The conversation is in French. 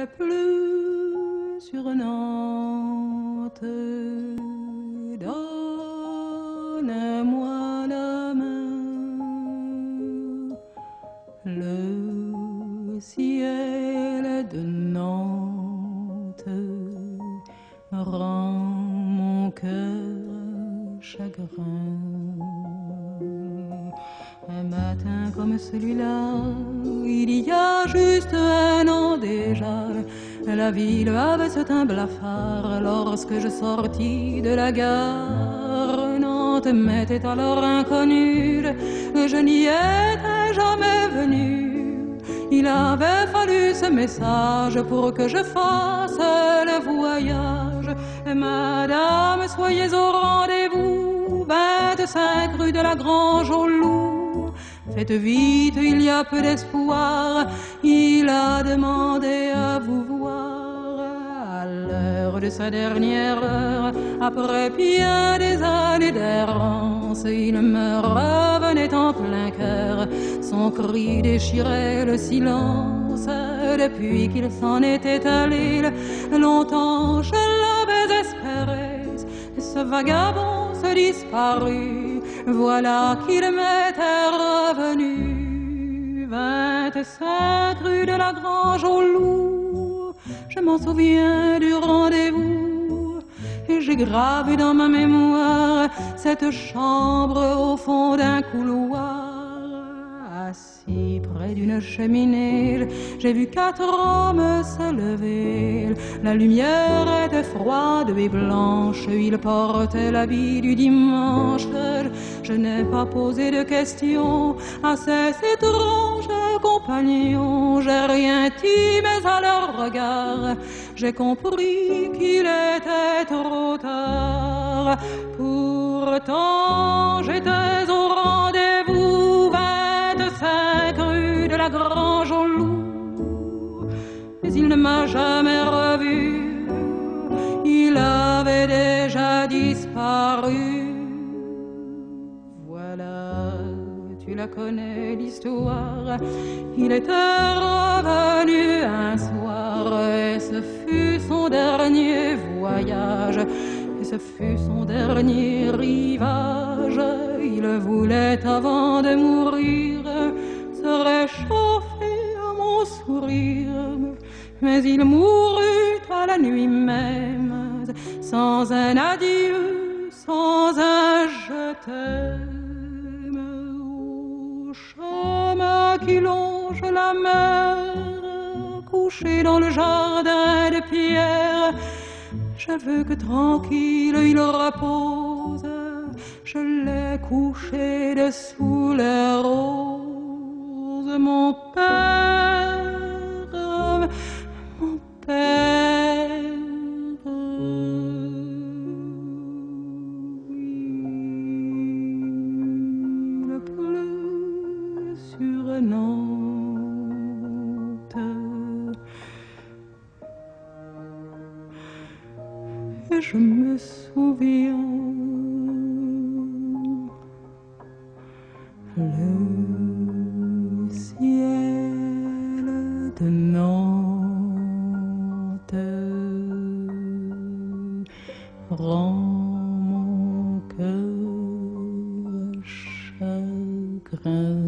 le plus sur Nantes. Donne-moi la main. Le ciel de Nantes rend mon cœur chagrin. Un matin comme celui-là, il y a juste un an déjà, la ville avait ce teint blafard lorsque je sortis de la gare. Nantes m'était alors inconnue, je n'y étais jamais venu. Il avait fallu ce message pour que je fasse le voyage. Madame, soyez au rendez-vous, 25 rue de la Grange au Loup. Faites vite, il y a peu d'espoir. Il a demandé à vous de sa dernière heure. Après bien des années d'errance, il me revenait en plein cœur. Son cri déchirait le silence. Depuis qu'il s'en était allé, longtemps je l'avais espéré. Ce vagabond se disparut. Voilà qu'il m'était revenu. 25 rue de la Grange au Loup. Je m'en souviens du rendez-vous. Et j'ai gravé dans ma mémoire cette chambre au fond d'un couloir. Assis près d'une cheminée, j'ai vu quatre hommes se lever. La lumière était froide et blanche, ils portaient l'habit du dimanche. Je n'ai pas posé de questions à ces étranges compagnons. J'ai rien dit, mais à leur regard, j'ai compris qu'il était trop tard. Pourtant, j'étais au Grange au Loup. Mais il ne m'a jamais revu, il avait déjà disparu. Voilà, tu la connais l'histoire. Il était revenu un soir et ce fut son dernier voyage. Et ce fut son dernier rivage. Il voulait avant de mourir Mais il mourut à la nuit même, sans un adieu, sans un je t'aime. Au chemin qui longe la mer, couché dans le jardin de pierre, je veux que tranquille il repose. Je l'ai couché dessous les roses, mon père, je me souviens. Le ciel de Nantes rend mon cœur chagrin.